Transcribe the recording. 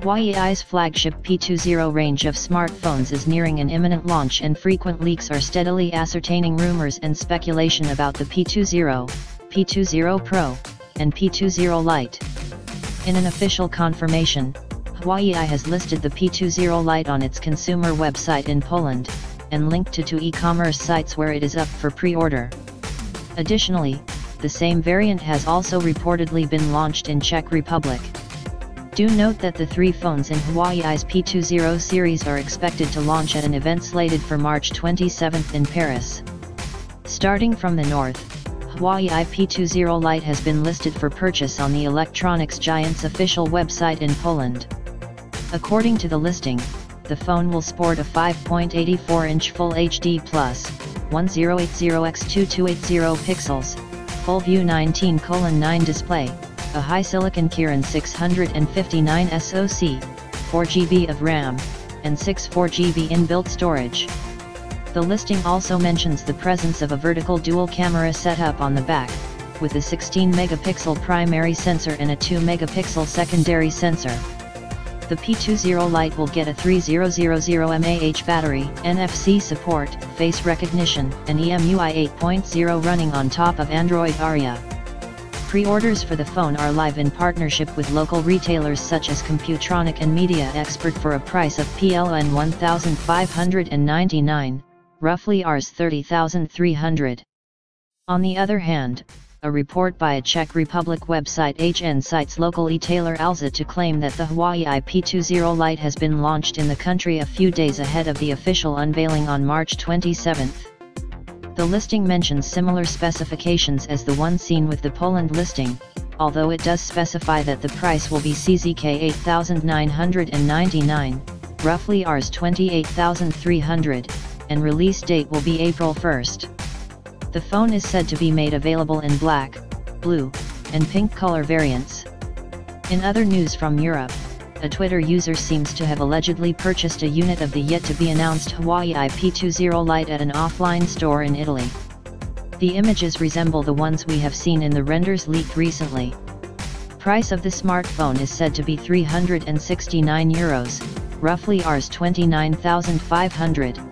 Huawei's flagship P20 range of smartphones is nearing an imminent launch and frequent leaks are steadily ascertaining rumors and speculation about the P20, P20 Pro, and P20 Lite. In an official confirmation, Hawaii has listed the P20 Lite on its consumer website in Poland, and linked to two e-commerce sites where it is up for pre-order. Additionally, the same variant has also reportedly been launched in Czech Republic. Do note that the three phones in Huawei's P20 series are expected to launch at an event slated for March 27 in Paris. Starting from the north, Huawei P20 Lite has been listed for purchase on the electronics giant's official website in Poland. According to the listing, the phone will sport a 5.84-inch Full HD Plus, 1080x2280 pixels, Full View 19:9 display, a HiSilicon Kirin 659 SoC, 4GB of RAM, and 64GB inbuilt storage. The listing also mentions the presence of a vertical dual camera setup on the back, with a 16 megapixel primary sensor and a 2 megapixel secondary sensor. The P20 Lite will get a 3000 mAh battery, NFC support, face recognition, and EMUI 8.0 running on top of Android Oreo. Pre-orders for the phone are live in partnership with local retailers such as Komputronik and Media Expert for a price of PLN 1,599, roughly Rs 30,300. On the other hand, a report by a Czech Republic website HN cites local e-tailer Alza to claim that the Huawei P20 Lite has been launched in the country a few days ahead of the official unveiling on March 27. The listing mentions similar specifications as the one seen with the Poland listing, although it does specify that the price will be CZK 8,999, roughly Rs 28,300, and release date will be April 1st. The phone is said to be made available in black, blue, and pink color variants. In other news from Europe, a Twitter user seems to have allegedly purchased a unit of the yet-to-be-announced Huawei P20 Lite at an offline store in Italy. The images resemble the ones we have seen in the renders leaked recently. Price of the smartphone is said to be 369 euros, roughly Rs 29,500.